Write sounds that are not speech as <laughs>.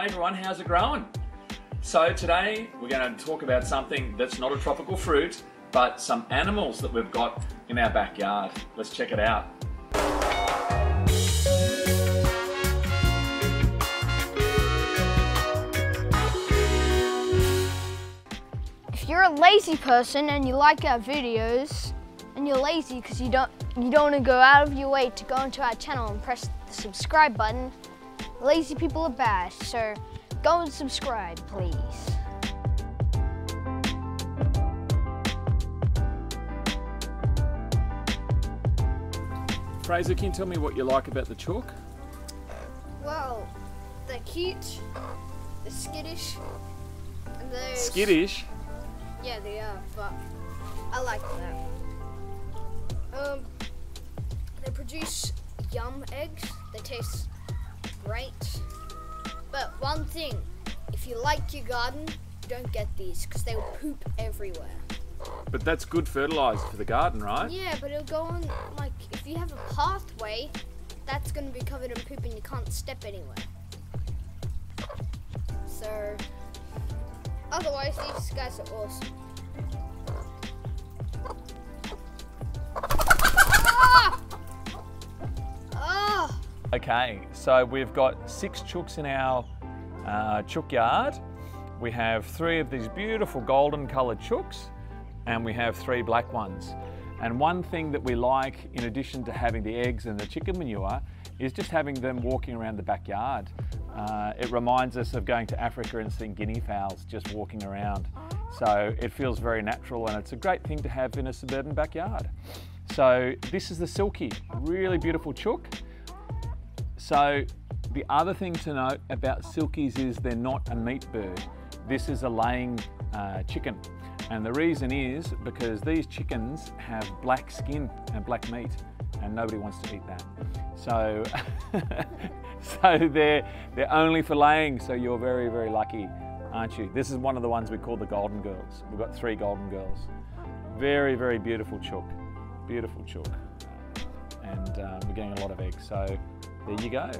Everyone, how's it growing? So today we're going to talk about something that's not a tropical fruit, but some animals that we've got in our backyard. Let's check it out. If you're a lazy person and you like our videos, and you're lazy because you don't you don't want to go out of your way to go into our channel and press the subscribe button, lazy people are bad. So go and subscribe, please. Fraser, can you tell me what you like about the chook? Well, they're cute, they're skittish, and they're Skittish. Yeah, they are, but I like that. Um, they produce yum eggs. They taste great. But one thing, if you like your garden, don't get these because they will poop everywhere. But that's good fertiliser for the garden, right? Yeah, but it'll go on like if you have a pathway, that's gonna be covered in poop and you can't step anywhere. So, otherwise, these guys are awesome. Okay, so we've got six chooks in our uh, chook yard. We have three of these beautiful golden coloured chooks and we have three black ones. And one thing that we like, in addition to having the eggs and the chicken manure, is just having them walking around the backyard. Uh, it reminds us of going to Africa and seeing guinea fowls just walking around. So it feels very natural and it's a great thing to have in a suburban backyard. So this is the Silkie, really beautiful chook. So the other thing to note about silkies is they're not a meat bird. This is a laying uh, chicken. And the reason is because these chickens have black skin and black meat and nobody wants to eat that. So, <laughs> so they're, they're only for laying, so you're very, very lucky, aren't you? This is one of the ones we call the golden girls. We've got three golden girls. Very, very beautiful chook, beautiful chook. And um, we're getting a lot of eggs, so there you go.